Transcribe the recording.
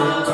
Lord.